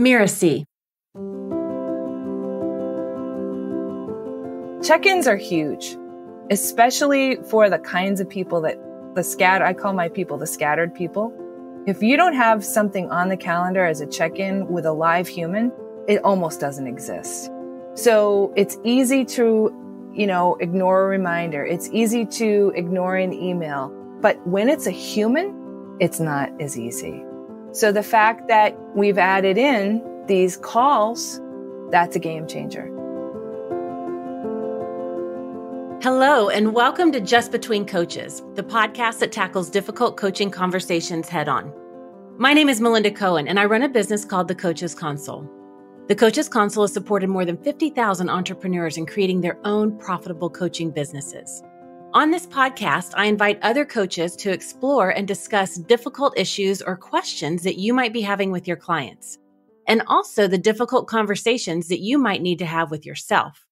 Mirasee. Check ins are huge, especially for the kinds of people that the scat I call my people the scattered people. If you don't have something on the calendar as a check in with a live human, it almost doesn't exist. So it's easy to, you know, ignore a reminder. It's easy to ignore an email. But when it's a human, it's not as easy. So the fact that we've added in these calls, that's a game changer. Hello, and welcome to Just Between Coaches, the podcast that tackles difficult coaching conversations head on. My name is Melinda Cohan, and I run a business called The Coaches Console. The Coaches Console has supported more than 50,000 entrepreneurs in creating their own profitable coaching businesses. On this podcast, I invite other coaches to explore and discuss difficult issues or questions that you might be having with your clients, and also the difficult conversations that you might need to have with yourself.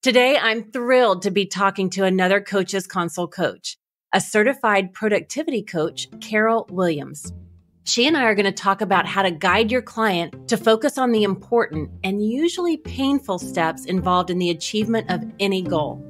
Today, I'm thrilled to be talking to another Coaches Console coach, a certified productivity coach, Carol Williams. She and I are going to talk about how to guide your client to focus on the important and usually painful steps involved in the achievement of any goal.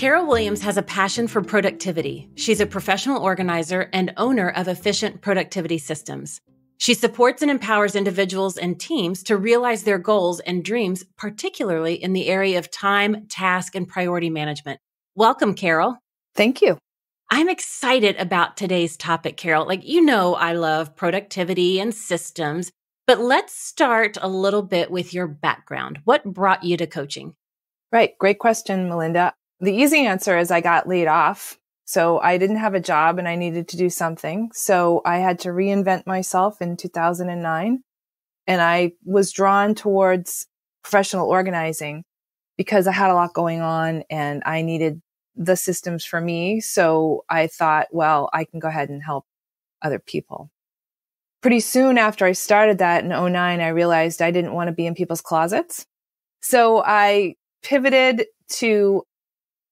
Carol Williams has a passion for productivity. She's a professional organizer and owner of Efficient Productivity Systems. She supports and empowers individuals and teams to realize their goals and dreams, particularly in the area of time, task, and priority management. Welcome, Carol. Thank you. I'm excited about today's topic, Carol. Like, you know, I love productivity and systems, but let's start a little bit with your background. What brought you to coaching? Right. Great question, Melinda. The easy answer is I got laid off. So I didn't have a job and I needed to do something. So I had to reinvent myself in 2009. And I was drawn towards professional organizing because I had a lot going on and I needed the systems for me. So I thought, well, I can go ahead and help other people. Pretty soon after I started that in 09, I realized I didn't want to be in people's closets. So I pivoted to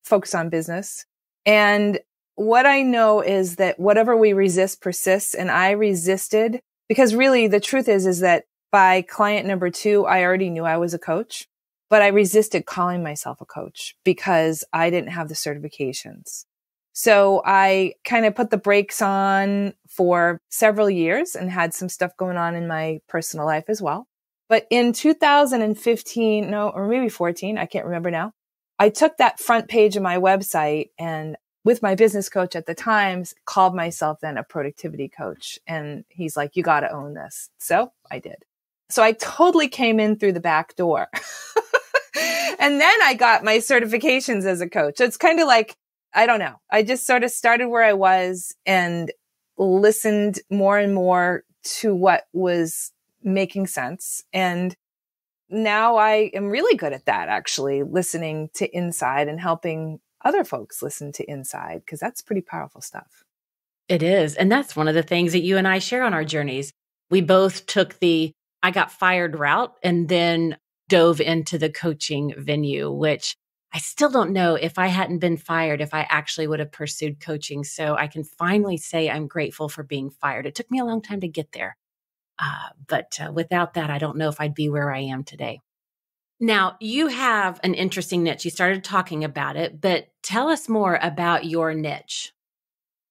focus on business. And what I know is that whatever we resist persists. And I resisted because really the truth is, is that by client number two, I already knew I was a coach, but I resisted calling myself a coach because I didn't have the certifications. So I kind of put the brakes on for several years and had some stuff going on in my personal life as well. But in 2015, no, or maybe 14, I can't remember now. I took that front page of my website and with my business coach at the times called myself then a productivity coach. And he's like, you got to own this. So I did. So I totally came in through the back door. and then I got my certifications as a coach. So it's kind of like, I don't know. I just sort of started where I was and listened more and more to what was making sense. And now I am really good at that, actually, listening to inside and helping other folks listen to inside, because that's pretty powerful stuff. It is. And that's one of the things that you and I share on our journeys. We both took the I got fired route and then dove into the coaching venue, which I still don't know if I hadn't been fired, if I actually would have pursued coaching. So I can finally say I'm grateful for being fired. It took me a long time to get there. Uh, but uh, without that, I don't know if I'd be where I am today. Now, you have an interesting niche. You started talking about it, but tell us more about your niche.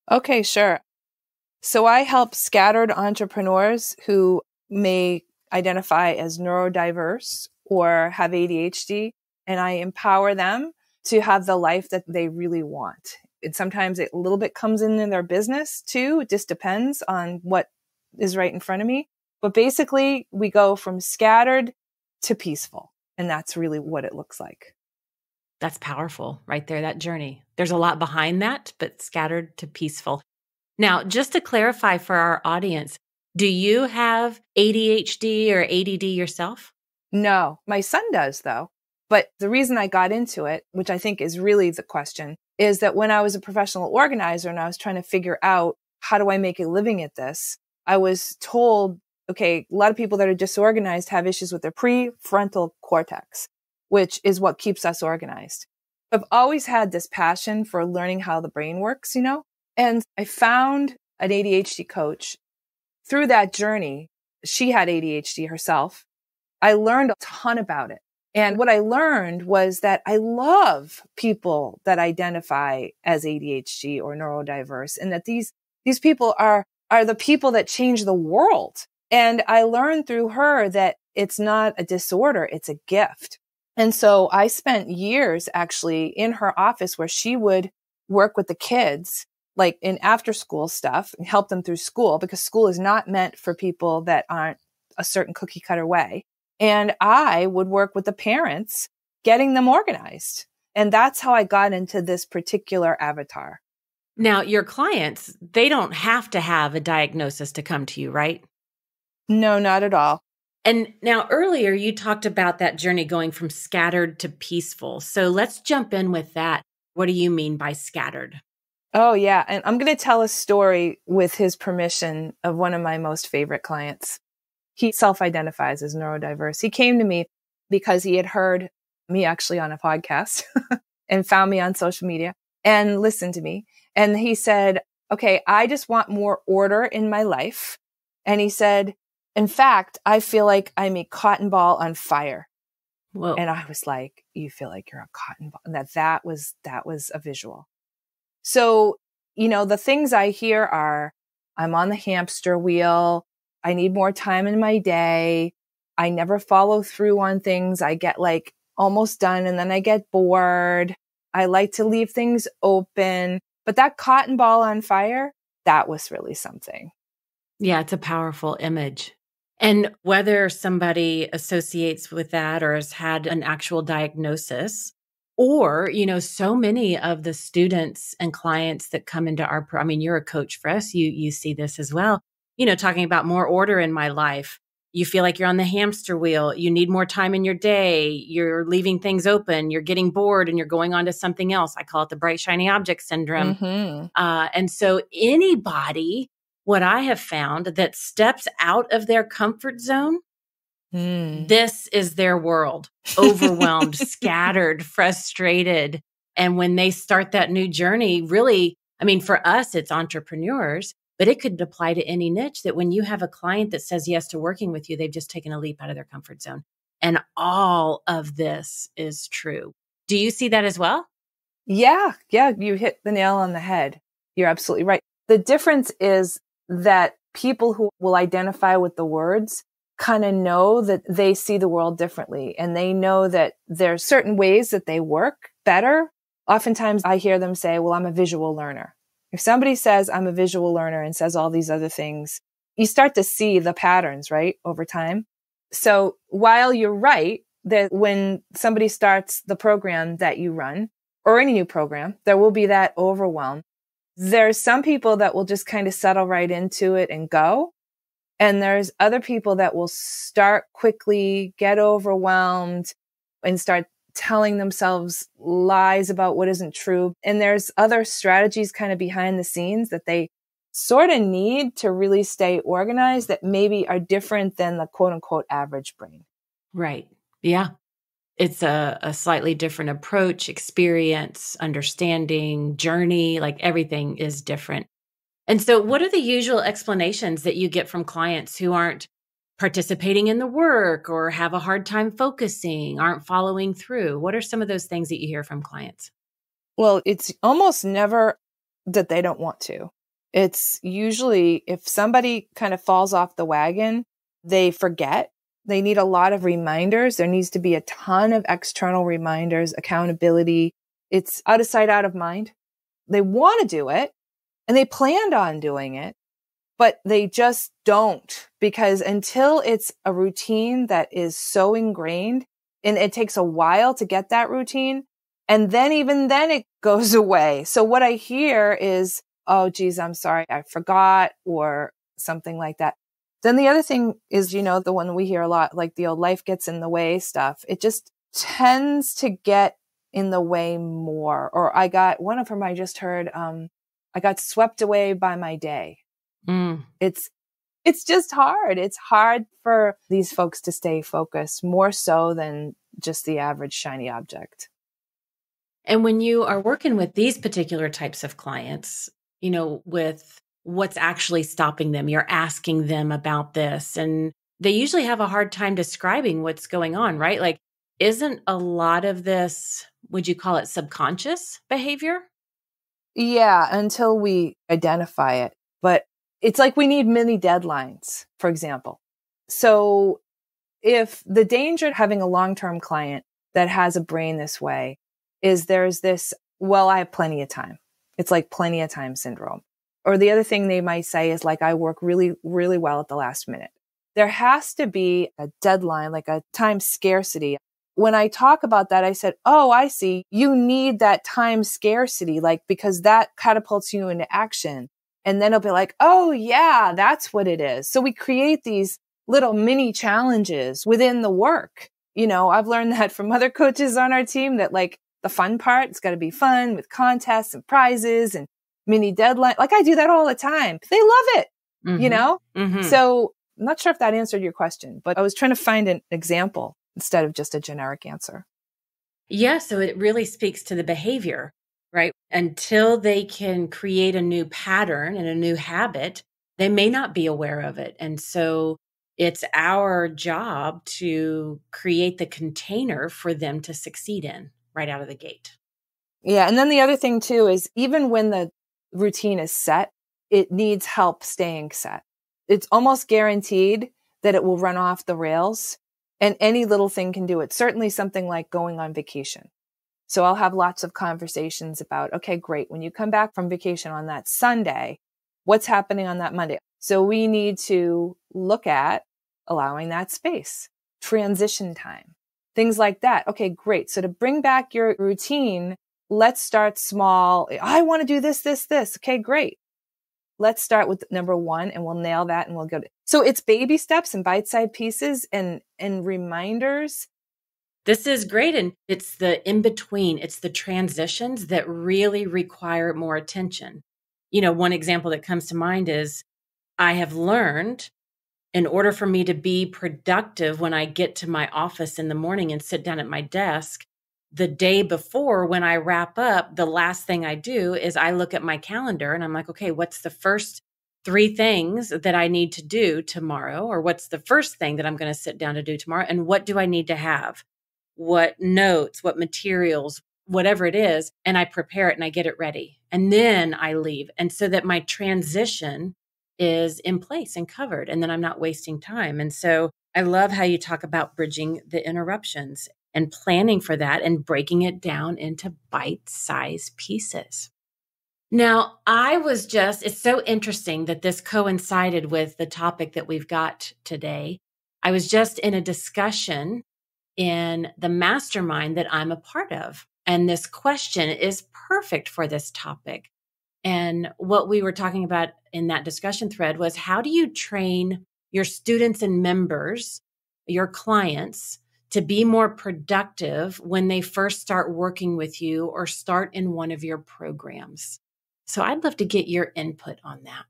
Okay, sure. So I help scattered entrepreneurs who may identify as neurodiverse or have ADHD, and I empower them to have the life that they really want. And sometimes it a little bit comes in in their business too. It just depends on what is right in front of me. But basically, we go from scattered to peaceful. And that's really what it looks like. That's powerful right there, that journey. There's a lot behind that, but scattered to peaceful. Now, just to clarify for our audience, do you have ADHD or ADD yourself? No, my son does though. But the reason I got into it, which I think is really the question, is that when I was a professional organizer and I was trying to figure out how do I make a living at this, I was told okay, a lot of people that are disorganized have issues with their prefrontal cortex. which is what keeps us organized. I've always had this passion for learning how the brain works, you know, and I found an ADHD coach through that journey. She had ADHD herself. I learned a ton about it. And what I learned was that I love people that identify as ADHD or neurodiverse and that these, these people are, are the people that change the world. And I learned through her that it's not a disorder. It's a gift. And so I spent years actually in her office where she would work with the kids, like in after school stuff and help them through school because school is not meant for people that aren't a certain cookie cutter way. And I would work with the parents, getting them organized. And that's how I got into this particular avatar. Now, your clients, they don't have to have a diagnosis to come to you, right? No, not at all. And now earlier you talked about that journey going from scattered to peaceful. So let's jump in with that. What do you mean by scattered? Oh, yeah. And I'm going to tell a story with his permission of one of my most favorite clients. He self identifies as neurodiverse. He came to me because he had heard me actually on a podcast and found me on social media and listened to me. And he said, Okay, I just want more order in my life. And he said, in fact, I feel like I'm a cotton ball on fire. Whoa. And I was like, you feel like you're a cotton ball. And that that was, that was a visual. So, you know, the things I hear are I'm on the hamster wheel. I need more time in my day. I never follow through on things. I get like almost done and then I get bored. I like to leave things open. But that cotton ball on fire, that was really something. Yeah, it's a powerful image. And whether somebody associates with that or has had an actual diagnosis, or, you know, so many of the students and clients that come into our, I mean, you're a coach for us. You, you see this as well, you know, talking about more order in my life. You feel like you're on the hamster wheel. You need more time in your day. You're leaving things open. You're getting bored and you're going on to something else. I call it the bright, shiny object syndrome. Mm-hmm. Uh, and so anybody what I have found that steps out of their comfort zone, mm. this is their world overwhelmed, scattered, frustrated. And when they start that new journey, really, I mean, for us, it's entrepreneurs, but it could apply to any niche that when you have a client that says yes to working with you, they've just taken a leap out of their comfort zone. And all of this is true. Do you see that as well? Yeah. Yeah. You hit the nail on the head. You're absolutely right. The difference is that people who will identify with the words kind of know that they see the world differently and they know that there's certain ways that they work better. Oftentimes I hear them say, well, I'm a visual learner. If somebody says I'm a visual learner and says all these other things, you start to see the patterns, right? Over time. So while you're right that when somebody starts the program that you run or any new program, there will be that overwhelm. There's some people that will just kind of settle right into it and go. And there's other people that will start quickly, get overwhelmed and start telling themselves lies about what isn't true. And there's other strategies kind of behind the scenes that they sort of need to really stay organized that maybe are different than the quote unquote average brain. Right. Yeah it's a, a slightly different approach, experience, understanding, journey, like everything is different. And so, what are the usual explanations that you get from clients who aren't participating in the work or have a hard time focusing, aren't following through? What are some of those things that you hear from clients? Well, it's almost never that they don't want to. It's usually if somebody kind of falls off the wagon, they forget they need a lot of reminders. There needs to be a ton of external reminders, accountability. It's out of sight, out of mind. They want to do it and they planned on doing it, but they just don't because until it's a routine that is so ingrained and it takes a while to get that routine. And then even then it goes away. So what I hear is, Oh, geez, I'm sorry. I forgot or something like that. Then the other thing is, you know, the one we hear a lot, like the old life gets in the way stuff. It just tends to get in the way more. Or I got one of them I just heard, um, I got swept away by my day. Mm. It's, it's just hard. It's hard for these folks to stay focused more so than just the average shiny object. And when you are working with these particular types of clients, you know, with what's actually stopping them, you're asking them about this, and they usually have a hard time describing what's going on, right? Like, isn't a lot of this, would you call it subconscious behavior? Yeah, until we identify it. But it's like we need mini deadlines, for example. So if the danger of having a long term client that has a brain this way is there's this, well, I have plenty of time. It's like plenty of time syndrome. Or the other thing they might say is like, I work really, really well at the last minute. There has to be a deadline, like a time scarcity. When I talk about that, I said, Oh, I see. You need that time scarcity, like, because that catapults you into action. And then it'll be like, Oh, yeah, that's what it is. So we create these little mini challenges within the work. You know, I've learned that from other coaches on our team that like the fun part, it's got to be fun with contests and prizes and mini deadline. Like I do that all the time. They love it, mm-hmm. you know? Mm-hmm. So I'm not sure if that answered your question, but I was trying to find an example instead of just a generic answer. Yeah. So it really speaks to the behavior, right? Until they can create a new pattern and a new habit, they may not be aware of it. And so it's our job to create the container for them to succeed in right out of the gate. Yeah. And then the other thing too is even when the routine is set, it needs help staying set. It's almost guaranteed that it will run off the rails and any little thing can do it. Certainly something like going on vacation. So I'll have lots of conversations about, okay, great. When you come back from vacation on that Sunday, what's happening on that Monday? So we need to look at allowing that space, transition time, things like that. Okay, great. So to bring back your routine, let's start small. I want to do this, this, this. Okay, great. Let's start with number one and we'll nail that and we'll go. To, so it's baby steps and bite-sized pieces and, and reminders. This is great. And it's the in between, it's the transitions that really require more attention. You know, one example that comes to mind is I have learned in order for me to be productive when I get to my office in the morning and sit down at my desk, the day before when I wrap up, the last thing I do is I look at my calendar and I'm like, okay, what's the first three things that I need to do tomorrow? Or what's the first thing that I'm going to sit down to do tomorrow? And what do I need to have? What notes, what materials, whatever it is. And I prepare it and I get it ready. And then I leave. And so that my transition is in place and covered, and then I'm not wasting time. And so I love how you talk about bridging the interruptions and planning for that and breaking it down into bite sized pieces. Now, I was just, it's so interesting that this coincided with the topic that we've got today. I was just in a discussion in the mastermind that I'm a part of. And this question is perfect for this topic. And what we were talking about in that discussion thread was how do you train your students and members, your clients, to be more productive when they first start working with you or start in one of your programs? So I'd love to get your input on that.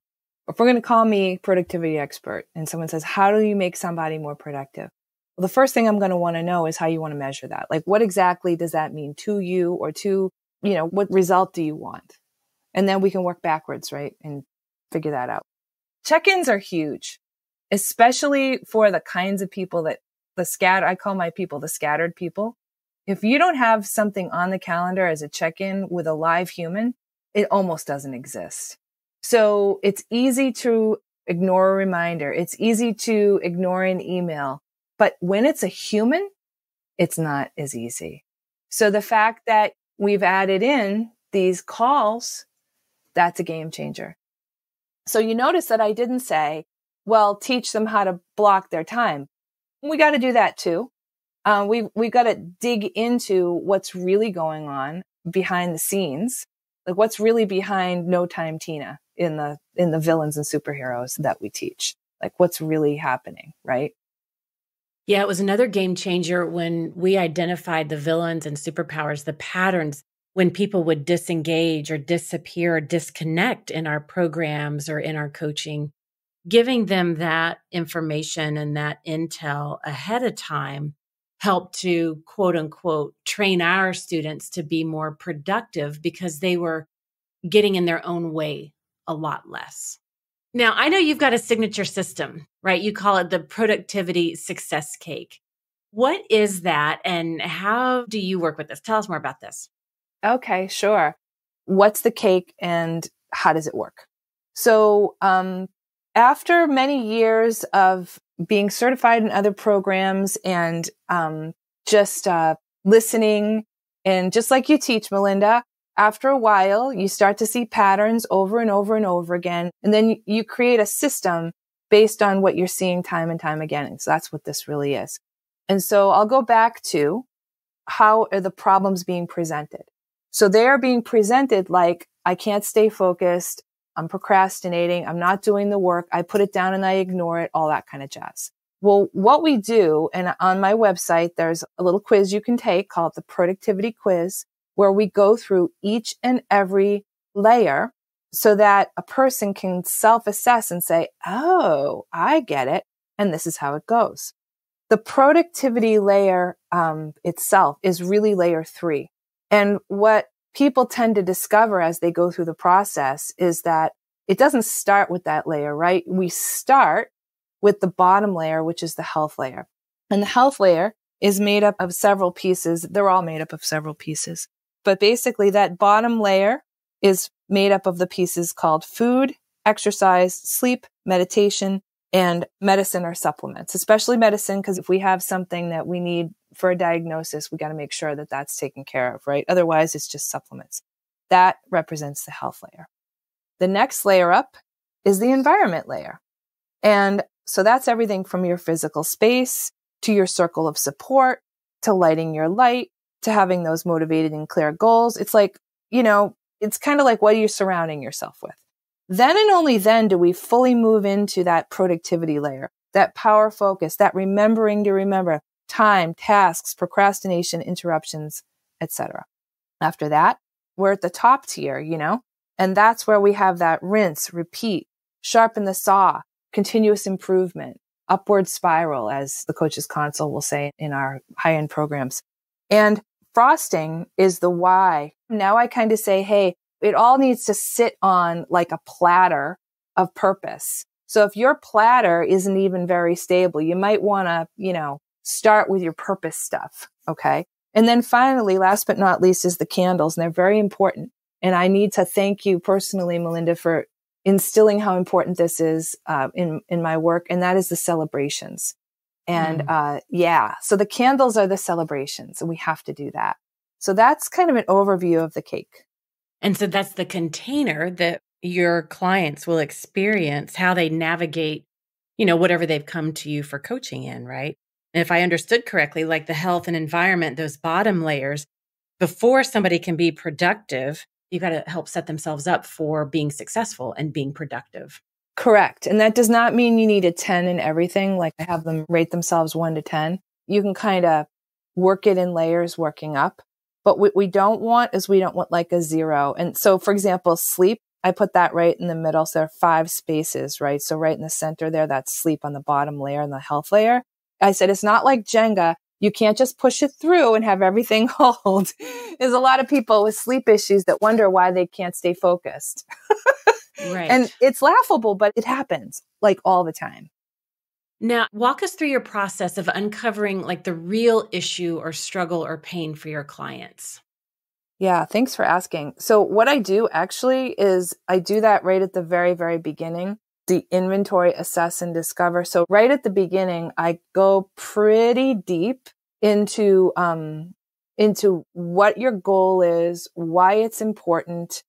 If we're going to call me productivity expert and someone says, how do you make somebody more productive? Well, the first thing I'm going to want to know is how you want to measure that. Like, what exactly does that mean to you or to, you know, what result do you want? And then we can work backwards, right? And figure that out. Check ins are huge, especially for the kinds of people that the scatter, I call my people the scattered people. If you don't have something on the calendar as a check in with a live human, it almost doesn't exist. So it's easy to ignore a reminder. It's easy to ignore an email. But when it's a human, it's not as easy. So the fact that we've added in these calls that's a game changer. So you notice that I didn't say, well, teach them how to block their time. We got to do that too. Uh, we've, we've got to dig into what's really going on behind the scenes. Like what's really behind No Time Tina in the, in the villains and superheroes that we teach. Like what's really happening, right? Yeah, it was another game changer when we identified the villains and superpowers, the patterns when people would disengage or disappear or disconnect in our programs or in our coaching, giving them that information and that intel ahead of time helped to quote unquote train our students to be more productive because they were getting in their own way a lot less. Now, I know you've got a signature system, right? You call it the productivity success cake. What is that and how do you work with this? Tell us more about this. Okay, sure. What's the cake and how does it work? So, um, after many years of being certified in other programs and um, just uh, listening, and just like you teach, Melinda, after a while, you start to see patterns over and over and over again. And then you, create a system based on what you're seeing time and time again. And so that's what this really is. And so I'll go back to how are the problems being presented? So they are being presented like I can't stay focused. I'm procrastinating. I'm not doing the work. I put it down and I ignore it, all that kind of jazz. Well, what we do, and on my website, there's a little quiz you can take called the productivity quiz, where we go through each and every layer so that a person can self assess and say, Oh, I get it. And this is how it goes. The productivity layer um, itself is really layer three. And what people tend to discover as they go through the process is that it doesn't start with that layer, right? We start with the bottom layer, which is the health layer. And the health layer is made up of several pieces. They're all made up of several pieces. But basically that bottom layer is made up of the pieces called food, exercise, sleep, meditation, and medicine or supplements, especially medicine, because if we have something that we need for a diagnosis, we got to make sure that that's taken care of, right? Otherwise, it's just supplements. That represents the health layer. The next layer up is the environment layer. And so that's everything from your physical space to your circle of support to lighting your light to having those motivated and clear goals. It's like, you know, it's kind of like what are you surrounding yourself with? Then and only then do we fully move into that productivity layer, that power focus, that remembering to remember time, tasks, procrastination, interruptions, etc. After that, we're at the top tier, you know, and that's where we have that rinse, repeat, sharpen the saw, continuous improvement, upward spiral, as the Coaches Console will say in our high end programs. And frosting is the why. Now I kind of say, Hey, it all needs to sit on like a platter of purpose. So if your platter isn't even very stable, you might want to, you know, start with your purpose stuff. Okay. And then finally, last but not least is the candles and they're very important. And I need to thank you personally, Melinda, for instilling how important this is uh, in, in my work. And that is the celebrations. And, mm. uh, yeah, so the candles are the celebrations and we have to do that. So that's kind of an overview of the cake. And so that's the container that your clients will experience how they navigate, you know, whatever they've come to you for coaching in, right? If I understood correctly, like the health and environment, those bottom layers, before somebody can be productive, you've got to help set themselves up for being successful and being productive. Correct. And that does not mean you need a 10 in everything, like I have them rate themselves one to 10. You can kind of work it in layers working up. But what we don't want is we don't want like a zero. And so, for example, sleep, I put that right in the middle. So there are five spaces, right? So right in the center there, that's sleep on the bottom layer and the health layer. I said, it's not like Jenga. You can't just push it through and have everything hold. There's a lot of people with sleep issues that wonder why they can't stay focused. right. And it's laughable, but it happens like all the time. Now, walk us through your process of uncovering like the real issue or struggle or pain for your clients. Yeah, thanks for asking. So, what I do actually is I do that right at the very, very beginning the inventory, assess, and discover. So, right at the beginning, I go pretty deep into, um, into what your goal is, why it's important,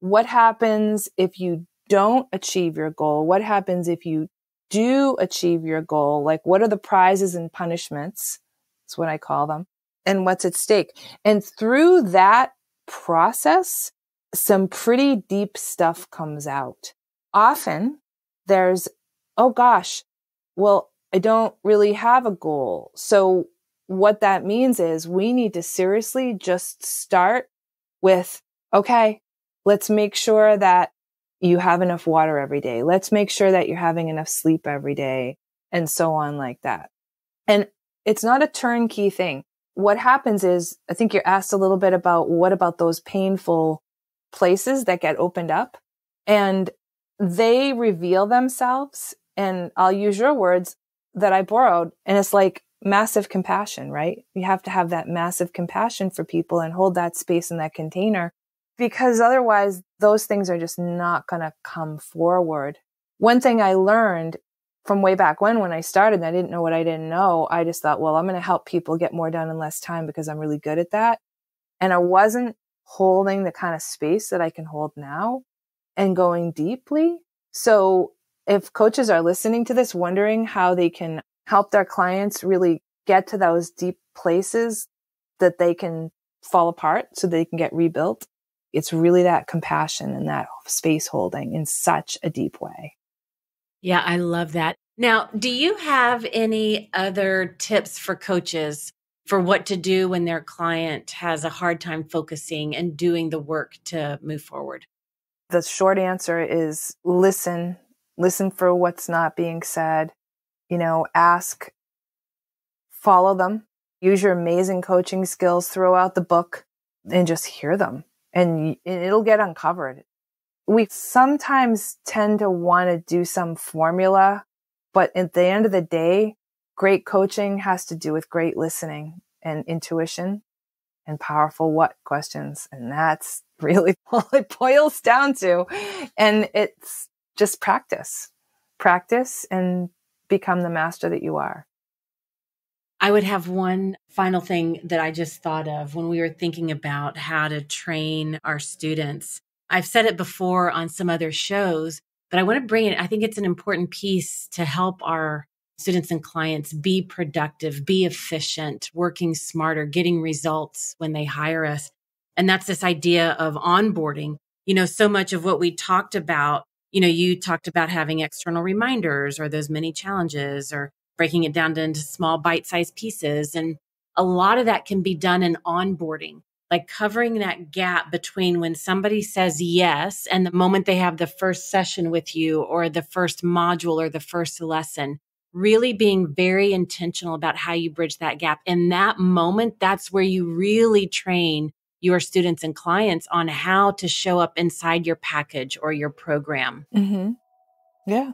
what happens if you don't achieve your goal, what happens if you do achieve your goal, like what are the prizes and punishments? That's what I call them. And what's at stake. And through that process, some pretty deep stuff comes out. Often there's, oh gosh, well, I don't really have a goal. So what that means is we need to seriously just start with, okay, let's make sure that you have enough water every day. Let's make sure that you're having enough sleep every day and so on like that. And it's not a turnkey thing. What happens is, I think you're asked a little bit about what about those painful places that get opened up and they reveal themselves. And I'll use your words that I borrowed. And it's like massive compassion, right? You have to have that massive compassion for people and hold that space in that container because otherwise those things are just not going to come forward. One thing I learned from way back when, when I started, I didn't know what I didn't know. I just thought, well, I'm going to help people get more done in less time because I'm really good at that. And I wasn't holding the kind of space that I can hold now and going deeply. So if coaches are listening to this, wondering how they can help their clients really get to those deep places that they can fall apart so they can get rebuilt, it's really that compassion and that space holding in such a deep way. Yeah, I love that. Now, do you have any other tips for coaches for what to do when their client has a hard time focusing and doing the work to move forward? The short answer is listen, listen for what's not being said, you know, ask, follow them, use your amazing coaching skills, throw out the book and just hear them and it'll get uncovered. We sometimes tend to want to do some formula, but at the end of the day, great coaching has to do with great listening and intuition and powerful what questions. And that's really all it boils down to. And it's just practice, practice and become the master that you are. I would have one final thing that I just thought of when we were thinking about how to train our students. I've said it before on some other shows, but I want to bring it. I think it's an important piece to help our students and clients be productive, be efficient, working smarter, getting results when they hire us. And that's this idea of onboarding. You know, so much of what we talked about, you know, you talked about having external reminders or those many challenges or breaking it down into small bite sized pieces. And a lot of that can be done in onboarding, like covering that gap between when somebody says yes and the moment they have the first session with you or the first module or the first lesson. Really being very intentional about how you bridge that gap. In that moment, that's where you really train your students and clients on how to show up inside your package or your program. Mm-hmm. Yeah.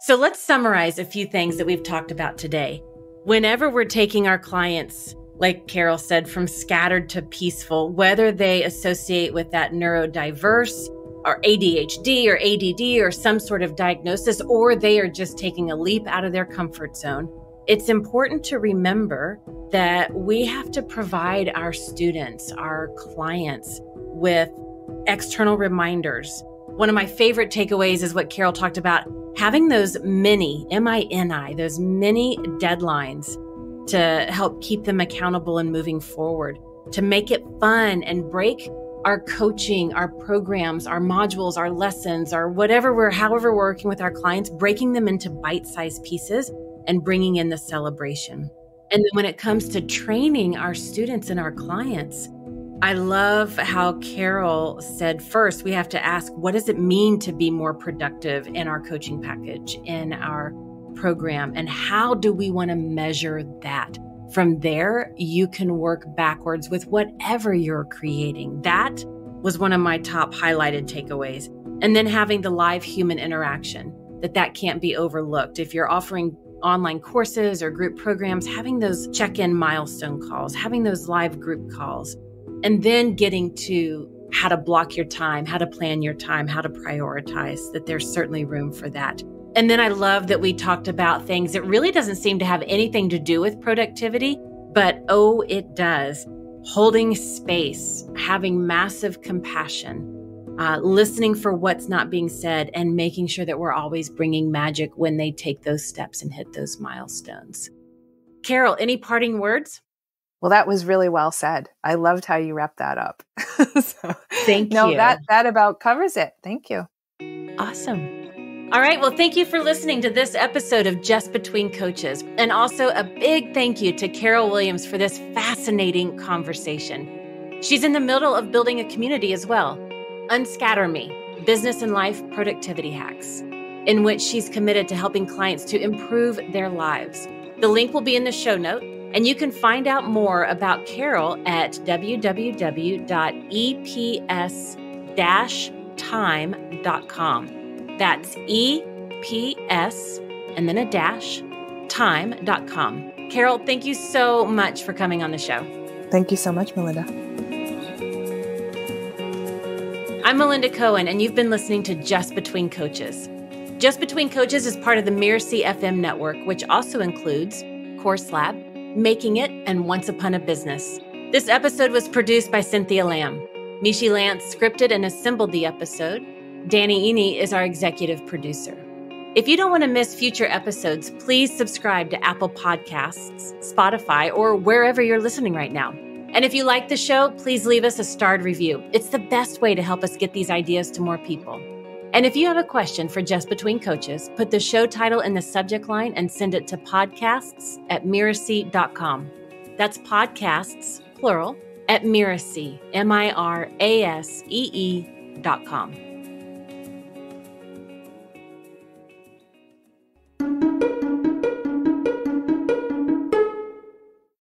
So let's summarize a few things that we've talked about today. Whenever we're taking our clients, like Carol said, from scattered to peaceful, whether they associate with that neurodiverse or ADHD or ADD or some sort of diagnosis, or they are just taking a leap out of their comfort zone, it's important to remember that we have to provide our students, our clients, with external reminders. One of my favorite takeaways is what Carol talked about having those mini, M I N I, those mini deadlines to help keep them accountable and moving forward, to make it fun and break our coaching, our programs, our modules, our lessons, or whatever we're, however we're working with our clients, breaking them into bite sized pieces and bringing in the celebration. And then when it comes to training our students and our clients, I love how Carol said first, we have to ask what does it mean to be more productive in our coaching package, in our program, and how do we want to measure that? From there, you can work backwards with whatever you're creating. That was one of my top highlighted takeaways. And then having the live human interaction, that that can't be overlooked. If you're offering online courses or group programs, having those check-in milestone calls, having those live group calls, and then getting to how to block your time, how to plan your time, how to prioritize, that there's certainly room for that. And then I love that we talked about things that really doesn't seem to have anything to do with productivity, but oh, it does. Holding space, having massive compassion, uh, listening for what's not being said, and making sure that we're always bringing magic when they take those steps and hit those milestones. Carol, any parting words? Well, that was really well said. I loved how you wrapped that up. so, Thank no, you. No, that that about covers it. Thank you. Awesome. All right. Well, thank you for listening to this episode of Just Between Coaches. And also a big thank you to Carol Williams for this fascinating conversation. She's in the middle of building a community as well. Unscatter Me Business and Life Productivity Hacks, in which she's committed to helping clients to improve their lives The link will be in the show note, and you can find out more about Carol at www.eps-time.com. That's E-P-S and then a dash time.com. Carol, thank you so much for coming on the show. Thank you so much, Melinda. I'm Melinda Cohan, and you've been listening to Just Between Coaches. Just Between Coaches is part of the Mirasee FM network, which also includes Course Lab, Making It, and Once Upon a Business. This episode was produced by Cynthia Lamb. Michi Lantz scripted and assembled the episode. Danny Iny is our executive producer. If you don't want to miss future episodes, please subscribe to Apple Podcasts, Spotify, or wherever you're listening right now. And if you like the show, please leave us a starred review. It's the best way to help us get these ideas to more people. And if you have a question for Just Between Coaches, put the show title in the subject line and send it to podcasts at mirasee.com. That's podcasts, plural, at Mirasee, M I R A S E E dot com.